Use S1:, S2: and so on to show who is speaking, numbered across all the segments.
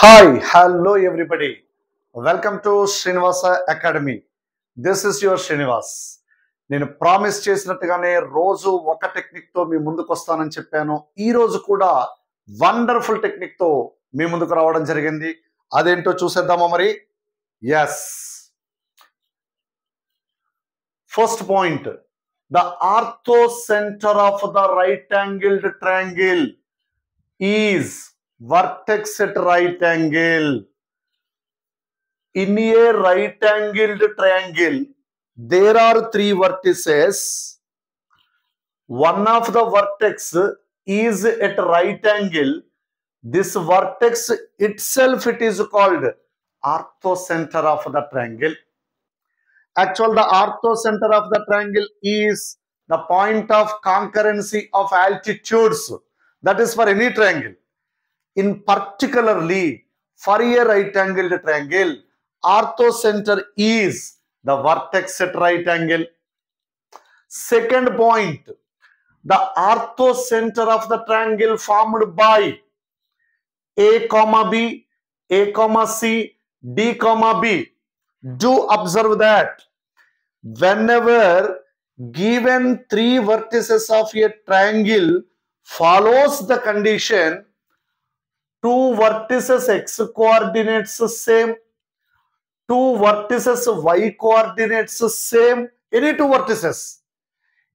S1: Hi hello everybody welcome to Srinivasa academy this is your Srinivas నేను promise చేసినట్టుగానే రోజు ఒక టెక్నిక్తో మీ ముందుకు వస్తానని చెప్పాను. ఈరోజు కూడా వండర్ఫుల్ టెక్నిక్తో మీ ముందుకు రావడం జరిగింది. అదేంటో చూసేద్దామా మరి? Yes first point the orthocentre of the right angled triangle is vertex at right angle. In a right angled triangle, there are three vertices. One of the vertex is at right angle. This vertex itself it is called orthocenter of the triangle. Actual the orthocenter of the triangle is the point of concurrency of altitudes. That is for any triangle in particularly a right angled triangle orthocenter is the vertex at right angle. Second point the orthocenter of the triangle formed by a comma b a comma c d comma b. Do observe that. Whenever given three vertices of a triangle follows the condition two vertices x coordinates same. Two vertices y coordinates same. Any two vertices.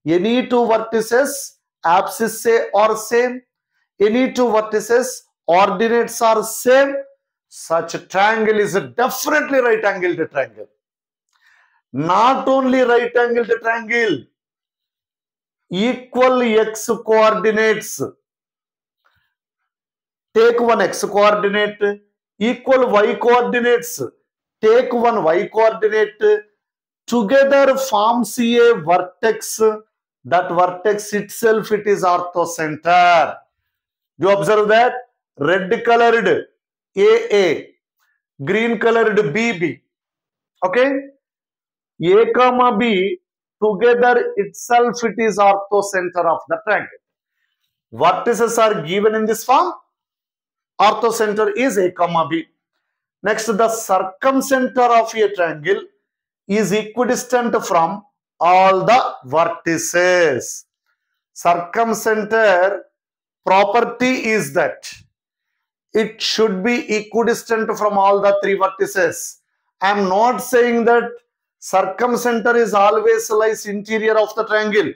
S1: Any two vertices abscissae are same. Any two vertices ordinates are same. Such triangle is definitely right angled triangle. Not only right angled triangle. Equal x coordinates take one x coordinate equal y coordinates take one y coordinate together forms a vertex that vertex itself it is orthocenter you observe that red colored aa green colored bb okay a comma b together itself it is orthocenter of the triangle vertices are given in this form orthocenter is a comma b. Next, the circumcenter of a triangle is equidistant from all the vertices. Circumcenter property is that it should be equidistant from all the three vertices. I am not saying that circumcenter is always lies interior of the triangle.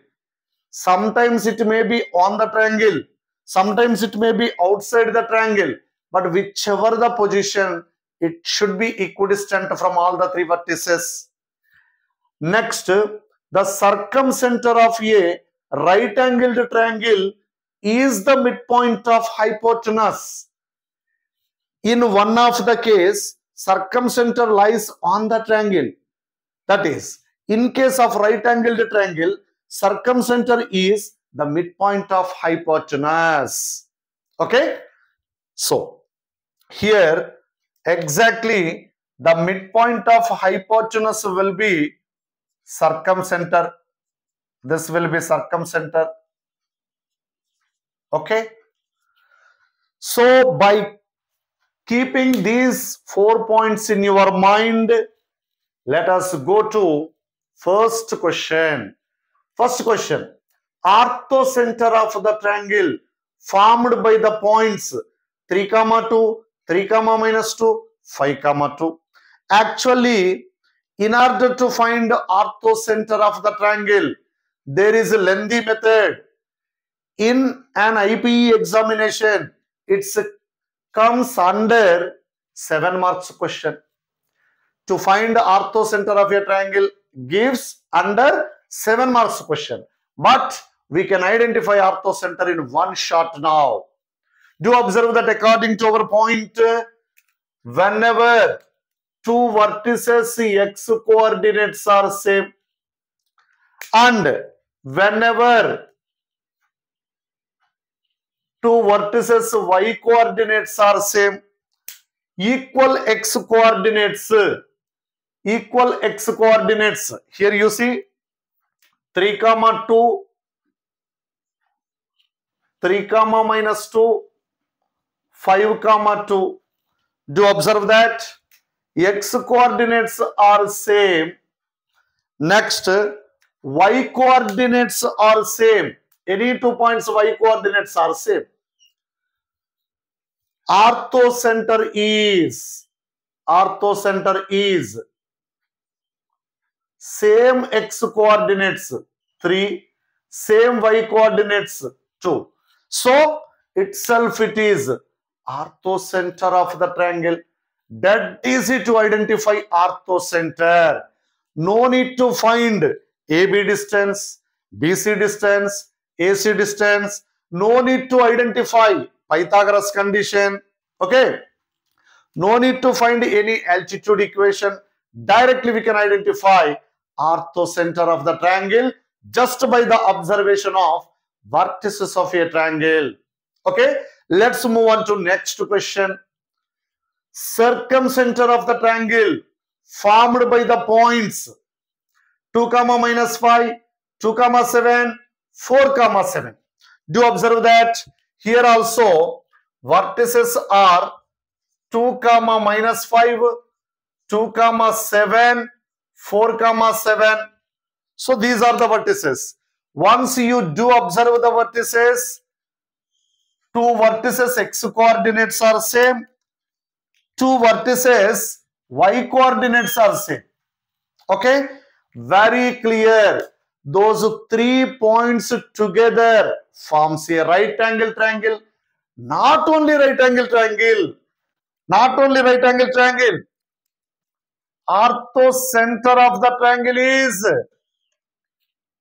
S1: Sometimes it may be on the triangle sometimes it may be outside the triangle but whichever the position it should be equidistant from all the three vertices. Next the circumcenter of a right angled triangle is the midpoint of hypotenuse. In one of the case circumcenter lies on the triangle. That is in case of right angled triangle circumcenter is the midpoint of hypotenuse. Okay. So, here exactly the midpoint of hypotenuse will be circumcenter. This will be circumcenter. Okay. So, by keeping these four points in your mind, let us go to first question. First question orthocenter of the triangle formed by the points 3 comma 2 3 comma minus 2 5 comma 2 actually in order to find orthocenter of the triangle there is a lengthy method. In an IPE examination it comes under 7 marks question. To find orthocenter of a triangle gives under 7 marks question. But we can identify orthocenter in one shot now. Do observe that according to our point, whenever two vertices x coordinates are same and whenever two vertices y coordinates are same, equal x coordinates, equal x coordinates. Here you see 3 comma 2 3 comma minus 2 5 comma 2 Do observe that x coordinates are same. Next, y coordinates are same. Any two points y coordinates are same. Orthocenter is orthocenter is same x coordinates 3 same y coordinates 2 so itself it is orthocenter of the triangle. That easy to identify orthocenter. No need to find ab distance bc distance ac distance. No need to identify pythagoras condition. Okay? No need to find any altitude equation. Directly we can identify orthocenter of the triangle just by the observation of vertices of a triangle. Okay, let's move on to next question. Circumcenter of the triangle formed by the points 2 comma minus 5, 2 comma 7, 4 comma 7. Do observe that here also vertices are 2 comma minus 5, 2 comma 7, 4 comma 7. So these are the vertices. Once you do observe the vertices, two vertices x coordinates are same, two vertices y coordinates are same. Okay, very clear. Those three points together forms a right angle triangle. Not only right angle triangle, not only right angle triangle, orthocenter of the triangle is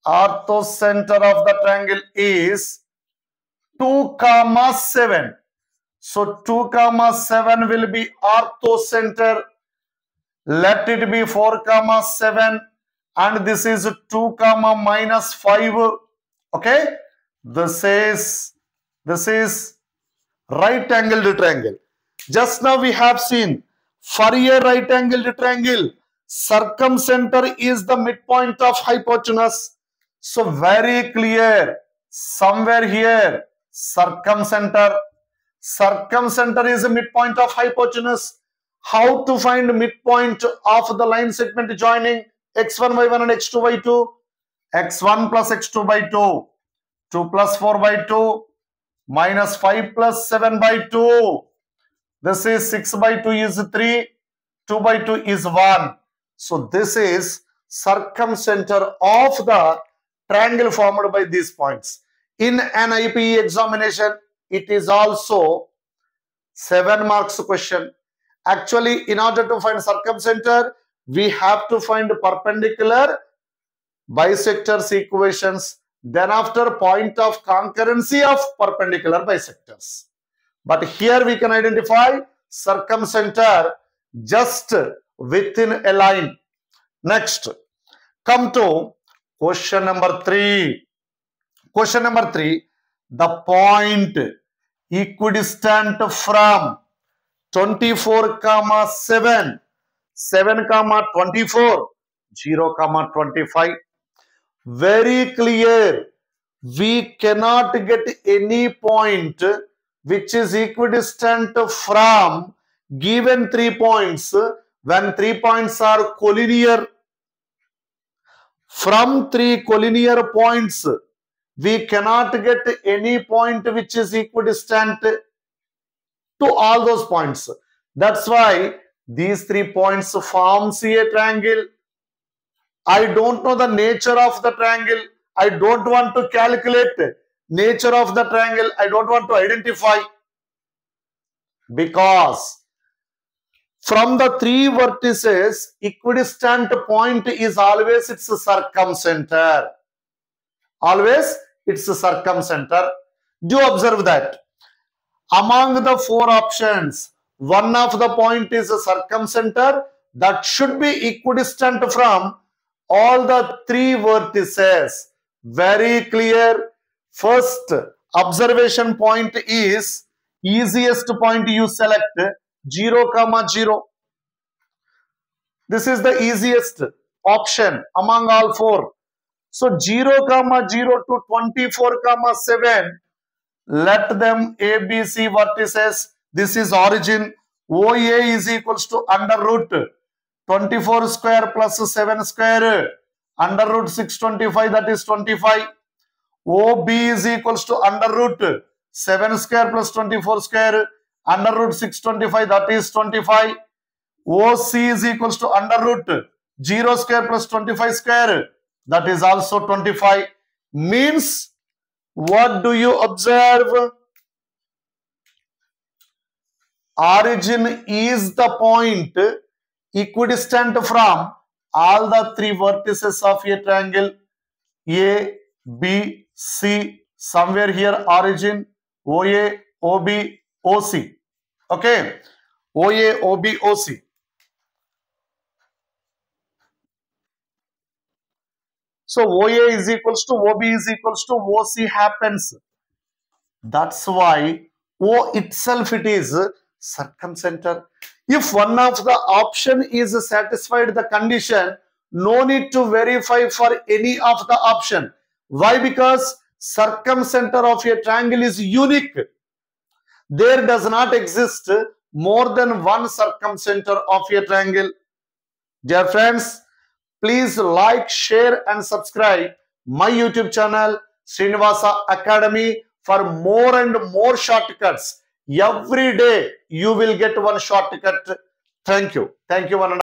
S1: orthocenter of the triangle is 2 comma 7 so 2 comma 7 will be orthocenter. Let it be 4 comma 7 and this is 2 comma minus 5 okay? This is this is right angled triangle. Just now we have seen for a right angled triangle, circumcenter is the midpoint of hypotenuse. So very clear, somewhere here, circumcenter. Circumcenter is the midpoint of hypotenuse. How to find midpoint of the line segment joining x1, y1 and x2, y2? x1 plus x2 by 2, 2 plus 4 by 2, minus 5 plus 7 by 2 this is 6 by 2 is 3, 2 by 2 is 1. So this is circumcenter of the triangle formed by these points. In an IPE examination, it is also 7 marks question. Actually, in order to find circumcenter, we have to find perpendicular bisectors equations. Then after point of concurrency of perpendicular bisectors. But here we can identify circumcenter just within a line. Next, come to question number 3. Question number 3. The point equidistant from 24 comma 7, 7 comma 24, 0 comma 25. Very clear. We cannot get any point which is equidistant from given three points when three points are collinear from three collinear points we cannot get any point which is equidistant to all those points. That's why these three points forms a triangle. I don't know the nature of the triangle. I don't want to calculate nature of the triangle. I don't want to identify because from the three vertices equidistant point is always its circumcenter. Always its circumcenter. Do observe that. Among the four options one of the point is a circumcenter. That should be equidistant from all the three vertices. Very clear. First observation point is easiest point you select 0 comma 0. This is the easiest option among all four. So 0 comma 0 to 24 comma 7 let them ABC vertices. This is origin. OA is equals to under root 24 square plus 7 square under root 625 that is 25. OB is equals to under root 7 square plus 24 square under root 625 that is 25. OC is equals to under root 0 square plus 25 square. That is also 25 means what do you observe? Origin is the point equidistant from all the three vertices of a triangle. A b c somewhere here origin. Oa ob oc okay oa ob oc So OA is equals to OB is equals to OC happens. That's why O itself it is circumcenter. If one of the option is satisfied the condition, no need to verify for any of the option. Why? Because circumcenter of a triangle is unique. There does not exist more than one circumcenter of a triangle. Dear friends, please like, share and subscribe my YouTube channel Srinivasa Academy for more and more shortcuts. Every day you will get one shortcut. Thank you. Thank you one